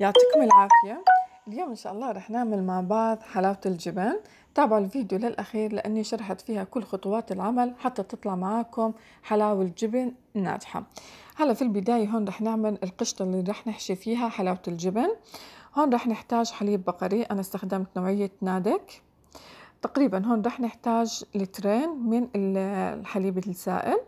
يعطيكم العافية. اليوم إن شاء الله رح نعمل مع بعض حلاوة الجبن. تابعوا الفيديو للأخير لأني شرحت فيها كل خطوات العمل حتى تطلع معاكم حلاوة الجبن ناجحة هلا في البداية هون رح نعمل القشطة اللي رح نحشي فيها حلاوة الجبن. هون رح نحتاج حليب بقري. أنا استخدمت نوعية نادك. تقريبا هون رح نحتاج لترين من الحليب السائل.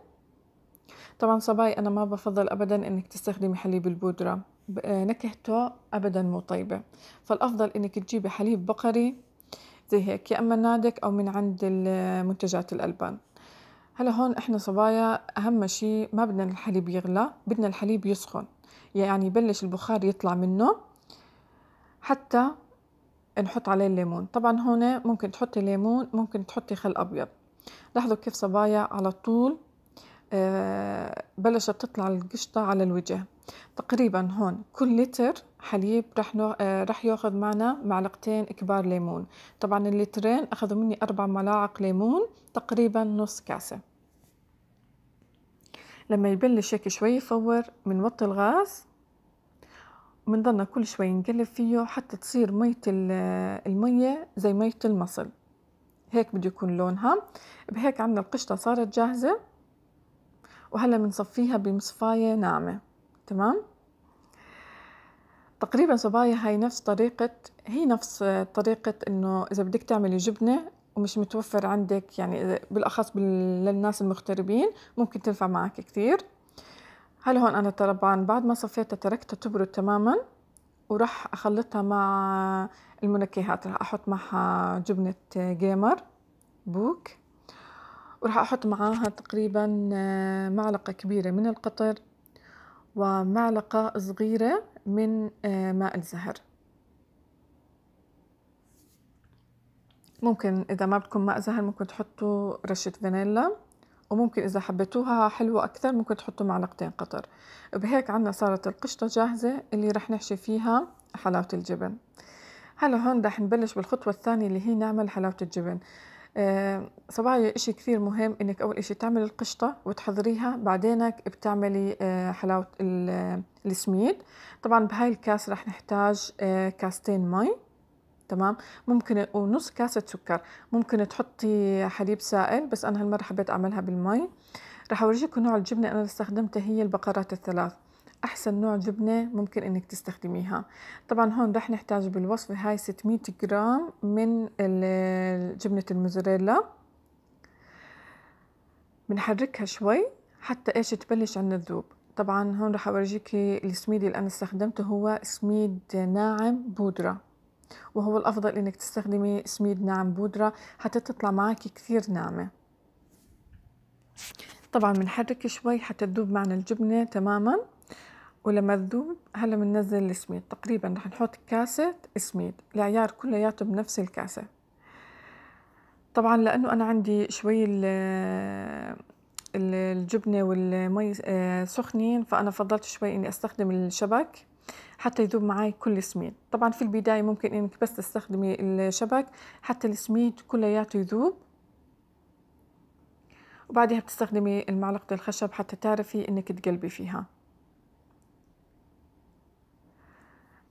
طبعا صباي أنا ما بفضل أبدا إنك تستخدمي حليب البودرة. نكهته أبدا مو طيبة. فالأفضل إنك تجيبي حليب بقري زي هيك يا إما نادك أو من عند منتجات الألبان. هلا هون إحنا صبايا أهم شيء ما بدنا الحليب يغلى بدنا الحليب يسخن. يعني يبلش البخار يطلع منه حتى نحط عليه الليمون. طبعا هون ممكن تحطي ليمون ممكن تحطي خل أبيض. لاحظوا كيف صبايا على طول آه، بلشت تطلع القشطة على الوجه. تقريبا هون. كل لتر حليب رح نو... آه، رح ياخذ معنا معلقتين كبار ليمون. طبعا اللترين أخذوا مني أربع ملاعق ليمون تقريبا نص كاسة. لما يبلش هيك شوي يفور بنوطي الغاز وبنضلنا كل شوي نقلب فيه حتى تصير مية المية زي مية المصل. هيك بده يكون لونها. بهيك عندنا القشطة صارت جاهزة وهلا بنصفيها بمصفاية ناعمة. تمام؟ تقريبا صبايا هاي نفس طريقة هي نفس طريقة إنه إذا بدك تعملي جبنة ومش متوفر عندك يعني بالأخص للناس المغتربين ممكن تنفع معك كثير. هلا هون أنا طبعا بعد ما صفيتها تركتها تبرد تماما وراح أخلطها مع المنكهات. راح أحط معها جبنة جيمر بوك وراح أحط معاها تقريبا معلقة كبيرة من القطر. ومعلقة صغيرة من آه، ماء الزهر. ممكن إذا ما بدكم ماء زهر ممكن تحطوا رشة فانيلا وممكن إذا حبيتوها حلوة أكثر ممكن تحطوا معلقتين قطر. بهيك عنا صارت القشطة جاهزة اللي رح نحشي فيها حلاوة الجبن. هلا هون رح نبلش بالخطوة الثانية اللي هي نعمل حلاوة الجبن. صبايا إشي كثير مهم إنك أول إشي تعملي القشطة وتحضريها بعدينك بتعملي آه، حلاوة السميد. طبعا بهاي الكاس رح نحتاج آه، كاستين مي تمام؟ ممكن ونص كاسة سكر. ممكن تحطي حليب سائل بس أنا هالمرة حبيت أعملها بالمي. رح أورجيكم نوع الجبنة أنا استخدمتها هي البقرات الثلاث. أحسن نوع جبنة ممكن إنك تستخدميها. طبعا هون رح نحتاج بالوصفة هاي 600 جرام من جبنة الموزاريلا. بنحركها شوي حتى إيش تبلش عن الذوب. طبعا هون رح أورجيكي السميد اللي أنا استخدمته هو سميد ناعم بودرة. وهو الأفضل إنك تستخدمي سميد ناعم بودرة حتى تطلع معك كثير ناعمة. طبعا بنحرك شوي حتى تذوب معنا الجبنة تماما. ولما تذوب هلا بننزل السميد. تقريبا رح نحط كاسة سميد العيار كلياته بنفس الكاسة. طبعا لأنه أنا عندي شوي الجبنة والمي آه، سخنين فأنا فضلت شوي إني أستخدم الشبك حتى يذوب معي كل السميد طبعا في البداية ممكن إنك بس تستخدمي الشبك حتى السميد كلياته يذوب. وبعدها بتستخدمي المعلقة الخشب حتى تعرفي إنك تقلبي فيها.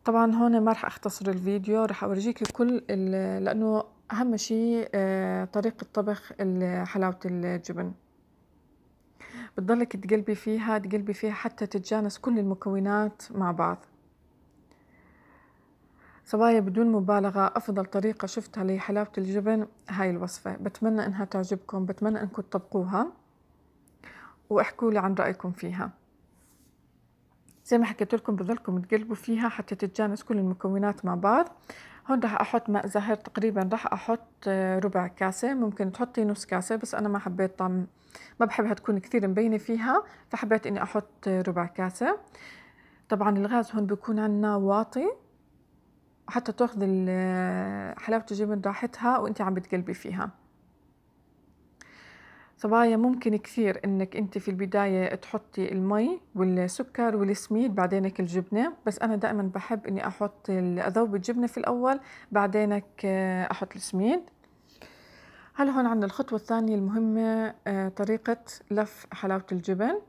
طبعا هون ما رح أختصر الفيديو رح أورجيكي كل لأنه أهم شيء آه، طريقة طبخ حلاوة الجبن. بتضلك تقلبي فيها تقلبي فيها حتى تتجانس كل المكونات مع بعض. صبايا بدون مبالغة أفضل طريقة شفتها لحلاوة الجبن هاي الوصفة. بتمنى إنها تعجبكم بتمنى إنكم تطبقوها وأحكوا لي عن رأيكم فيها. زي ما حكيت لكم بضلكم تقلبوا فيها حتى تتجانس كل المكونات مع بعض. هون راح أحط ماء زهر تقريبا راح أحط ربع كاسة. ممكن تحطي نص كاسة بس أنا ما حبيت طعم ما بحبها تكون كثير مبينة فيها فحبيت إني أحط ربع كاسة. طبعا الغاز هون بيكون عنا واطي. حتى تأخذ حلاوة الجبن راحتها وانت عم بتقلبي فيها. صبايا ممكن كثير إنك أنت في البداية تحطي المي والسكر والسميد بعدينك الجبنة. بس أنا دائما بحب إني أحط أذوب الجبنة في الأول بعدينك آه، أحط السميد. هلا هون عندنا الخطوة الثانية المهمة آه، طريقة لف حلاوة الجبن.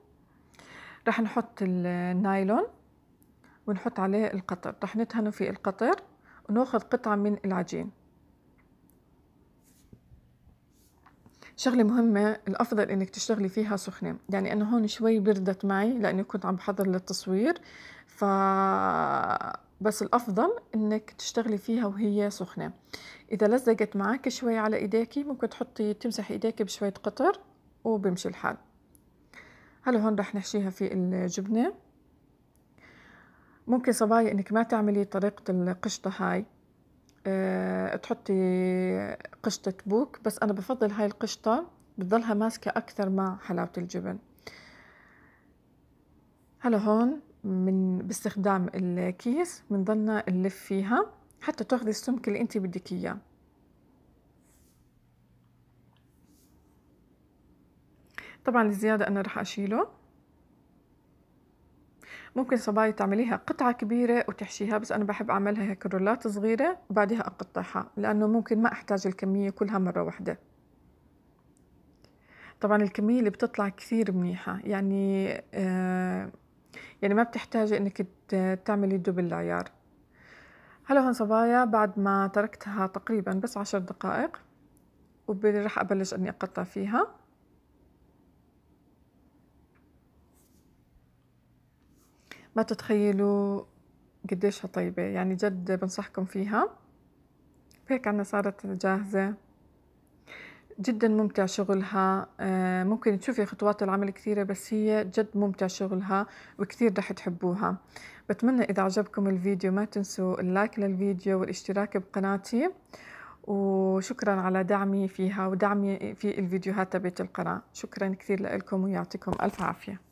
راح نحط النايلون ونحط عليه القطر. رح ندهنه في القطر ونأخذ قطعة من العجين. شغلة مهمة الأفضل إنك تشتغلي فيها سخنة. يعني أنا هون شوي بردت معي لأني كنت عم بحضر للتصوير. ف بس الأفضل إنك تشتغلي فيها وهي سخنة. إذا لزقت معك شوي على إيديكي ممكن تحطي تمسحي إيديكي بشوية قطر وبمشي الحال. هلا هون رح نحشيها في الجبنة. ممكن صبايا إنك ما تعملي طريقة القشطة هاي. تحطي قشطة بوك بس أنا بفضل هاي القشطة بتضلها ماسكة أكثر مع حلاوة الجبن. هلا هون من باستخدام الكيس بنضلنا نلف فيها حتى تاخذي السمك اللي انت بدك إياه. طبعا الزيادة أنا رح أشيله. ممكن صبايا تعمليها قطعة كبيرة وتحشيها بس أنا بحب أعملها هيك رولات صغيرة وبعدها أقطعها لأنه ممكن ما أحتاج الكمية كلها مرة واحدة. طبعا الكمية اللي بتطلع كثير منيحة يعني آه يعني ما بتحتاجي إنك تعملي دبل العيار. هلا هون صبايا بعد ما تركتها تقريبا بس عشر دقائق وراح أبلش إني أقطع فيها. ما تتخيلوا قديشها طيبة يعني جد بنصحكم فيها. هيك عنا صارت جاهزة. جدا ممتع شغلها. آه، ممكن تشوفي خطوات العمل كثيرة بس هي جد ممتع شغلها وكثير رح تحبوها. بتمنى إذا عجبكم الفيديو ما تنسوا اللايك للفيديو والاشتراك بقناتي. وشكرا على دعمي فيها ودعمي في الفيديوهات تبعت القناة. شكرا كثير لكم ويعطيكم ألف عافية.